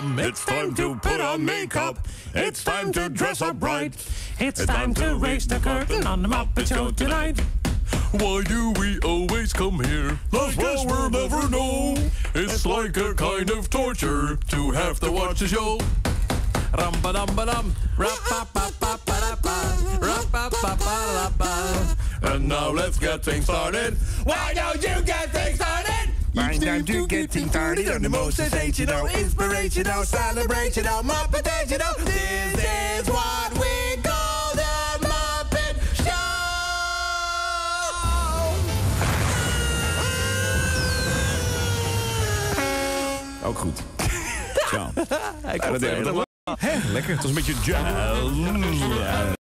come. It's time to put on makeup. It's time to dress up bright. It's time to raise the curtain on the Muppet Show tonight. Why do we always come here? I guess we'll never know. It's like a kind of torture to have to watch the show. Ram ba dum ba dum. Rap pa pa pa pa da pa. Rap pa pa pa da pa. And now let's get things started. Why don't you get things started? Why don't get things started on the most sensational, inspirational, celebrational, Muppetational? This is what we call the Muppet Show! Ook goed. Zo. Ja, dat toch. Lekker, het was een beetje.